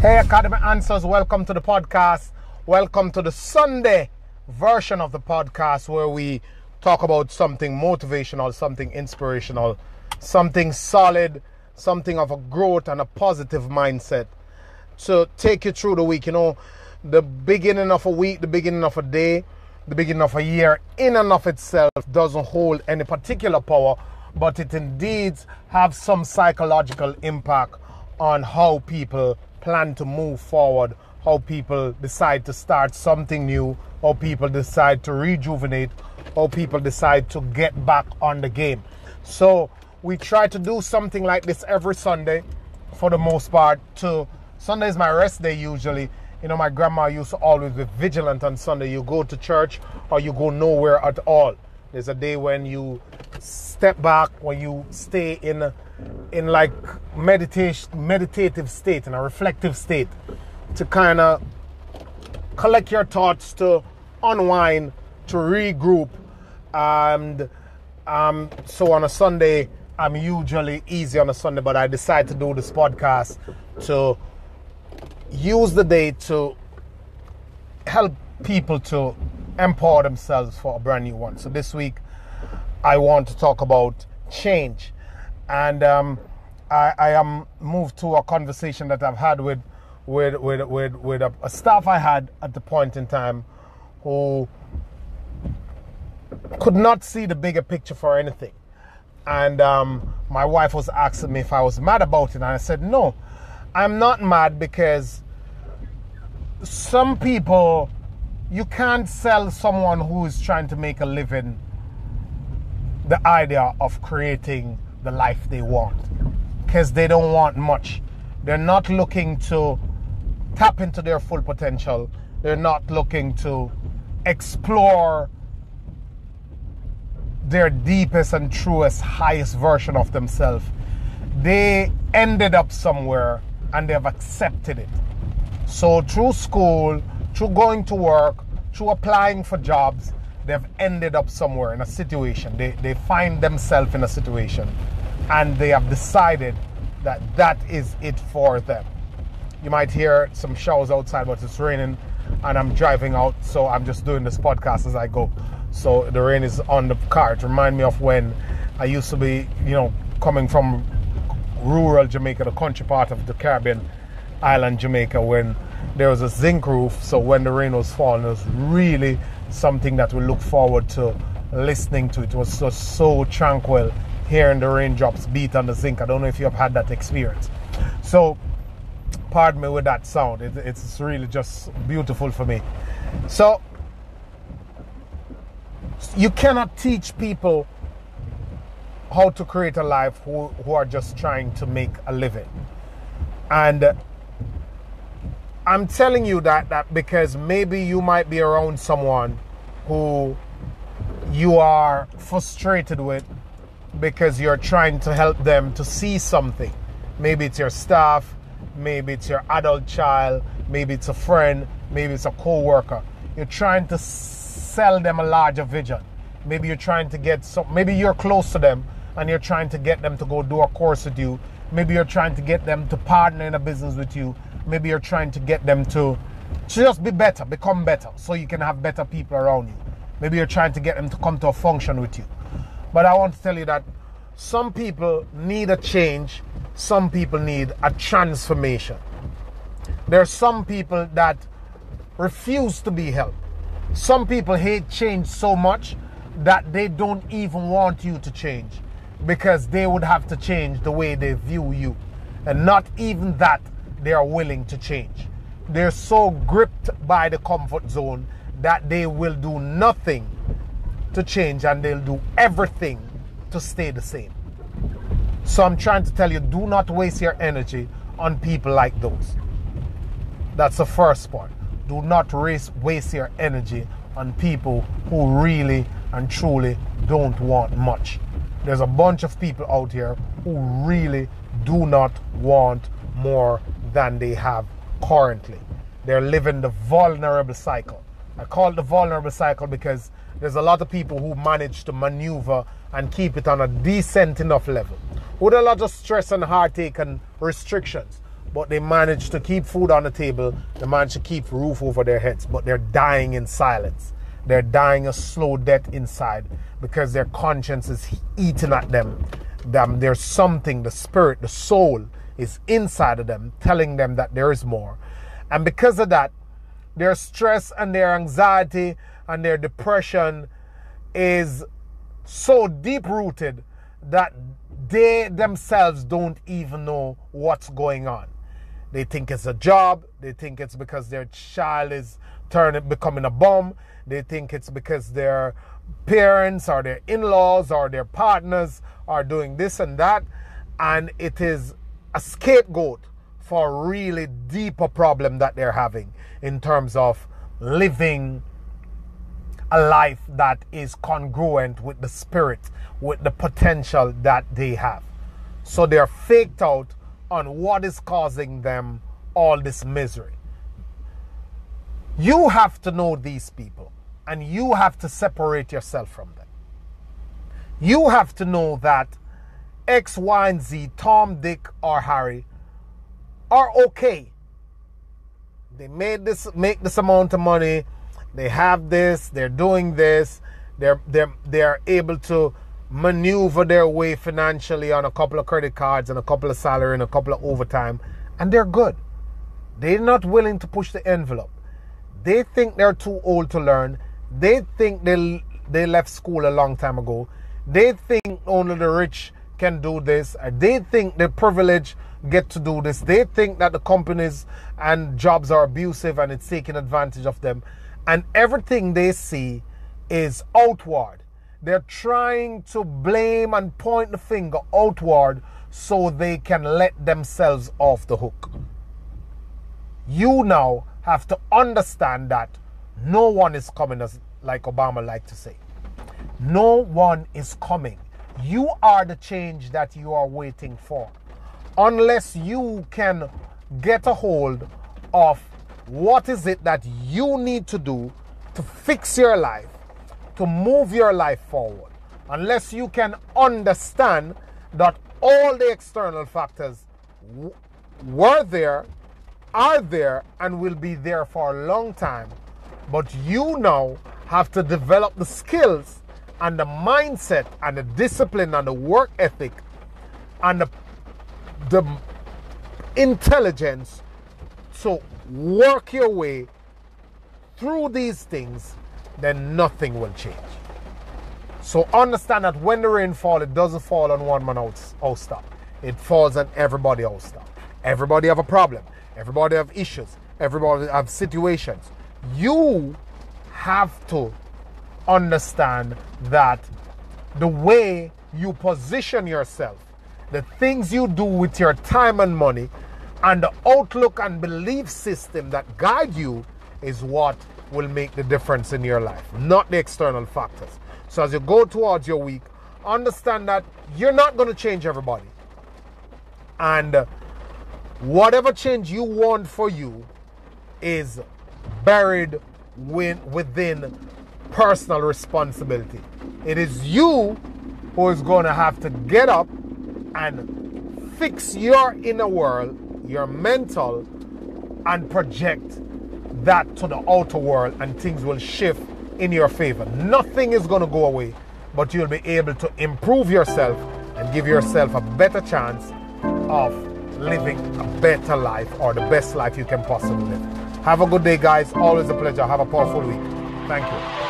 Hey, Academy Answers, welcome to the podcast. Welcome to the Sunday version of the podcast where we talk about something motivational, something inspirational, something solid, something of a growth and a positive mindset to take you through the week. You know, the beginning of a week, the beginning of a day, the beginning of a year, in and of itself, doesn't hold any particular power, but it indeed have some psychological impact on how people plan to move forward, how people decide to start something new, how people decide to rejuvenate, how people decide to get back on the game. So we try to do something like this every Sunday for the most part. To Sunday is my rest day usually. You know, my grandma used to always be vigilant on Sunday. You go to church or you go nowhere at all. There's a day when you step back, when you stay in in like meditation meditative state in a reflective state to kind of collect your thoughts to unwind to regroup and um, so on a sunday i'm usually easy on a sunday but i decide to do this podcast to use the day to help people to empower themselves for a brand new one. So this week i want to talk about change. And um, I, I, am moved to a conversation that I've had with with with with, with a, a, staff I had at the point in time who could not see the bigger picture for anything. And um, my wife was asking me if I was mad about it, and I said no, I'm not mad because some people you can't sell someone who is trying to make a living the idea of creating the life they want because they don't want much. They're not looking to tap into their full potential. They're not looking to explore their deepest and truest, highest version of themselves. They ended up somewhere and they've accepted it. So, through school, through going to work, through applying for jobs, they've ended up somewhere in a situation. They, they find themselves in a situation and they have decided that that is it for them. You might hear some showers outside, but it's raining and I'm driving out, so I'm just doing this podcast as I go. So the rain is on the car. It reminds me of when I used to be, you know, coming from rural Jamaica, the country part of the Caribbean island Jamaica, when there was a zinc roof. So when the rain was falling, it was really something that we look forward to listening to. It was just so tranquil hearing the raindrops beat on the zinc. I don't know if you have had that experience. So, pardon me with that sound. It, it's really just beautiful for me. So, you cannot teach people how to create a life who, who are just trying to make a living. And I'm telling you that, that because maybe you might be around someone who you are frustrated with because you're trying to help them to see something. Maybe it's your staff, maybe it's your adult child, maybe it's a friend, maybe it's a co-worker. You're trying to sell them a larger vision. Maybe you're trying to get some maybe you're close to them and you're trying to get them to go do a course with you. Maybe you're trying to get them to partner in a business with you. Maybe you're trying to get them to, to just be better, become better, so you can have better people around you. Maybe you're trying to get them to come to a function with you. But I want to tell you that some people need a change, some people need a transformation. There are some people that refuse to be helped. Some people hate change so much that they don't even want you to change because they would have to change the way they view you. And not even that they are willing to change. They're so gripped by the comfort zone that they will do nothing to change and they'll do everything to stay the same. So I'm trying to tell you do not waste your energy on people like those. That's the first part. Do not waste, waste your energy on people who really and truly don't want much. There's a bunch of people out here who really do not want more than they have currently. They're living the vulnerable cycle. I call it the vulnerable cycle because there's a lot of people who manage to maneuver and keep it on a decent enough level with a lot of stress and heartache and restrictions. but they manage to keep food on the table. They manage to keep roof over their heads, but they're dying in silence. They're dying a slow death inside because their conscience is eating at them. them. There's something, the spirit, the soul is inside of them telling them that there is more. And because of that, their stress and their anxiety and their depression is so deep rooted that they themselves don't even know what's going on. They think it's a job. They think it's because their child is turning becoming a bum. They think it's because their parents or their in-laws or their partners are doing this and that. And it is a scapegoat for a really deeper problem that they're having in terms of living a life that is congruent with the spirit, with the potential that they have. So they're faked out on what is causing them all this misery. You have to know these people and you have to separate yourself from them. You have to know that X, Y, and Z, Tom, Dick, or Harry are okay. They made this make this amount of money. They have this, they're doing this, they're they're they're able to maneuver their way financially on a couple of credit cards and a couple of salary and a couple of overtime, and they're good. They're not willing to push the envelope. They think they're too old to learn. They think they they left school a long time ago. They think only the rich can do this. Uh, they think the privileged get to do this. They think that the companies and jobs are abusive and it's taking advantage of them. And everything they see is outward. They're trying to blame and point the finger outward so they can let themselves off the hook. You now have to understand that no one is coming, as like Obama liked to say. No one is coming. You are the change that you are waiting for. Unless you can get a hold of what is it that you need to do to fix your life to move your life forward unless you can understand that all the external factors were there, are there, and will be there for a long time. But you now have to develop the skills and the mindset and the discipline and the work ethic and the, the intelligence to work your way through these things then nothing will change. So understand that when the rain falls, it doesn't fall on one man house, house. It falls on everybody top. Everybody have a problem. Everybody have issues. Everybody have situations. You have to understand that the way you position yourself, the things you do with your time and money, and the outlook and belief system that guide you is what will make the difference in your life, not the external factors. So as you go towards your week, understand that you're not going to change everybody. And whatever change you want for you is buried within personal responsibility. It is you who is going to have to get up and fix your inner world, your mental, and project that to the outer world and things will shift in your favor. Nothing is going to go away, but you'll be able to improve yourself and give yourself a better chance of living a better life or the best life you can possibly live. Have a good day, guys. Always a pleasure. Have a powerful week. Thank you.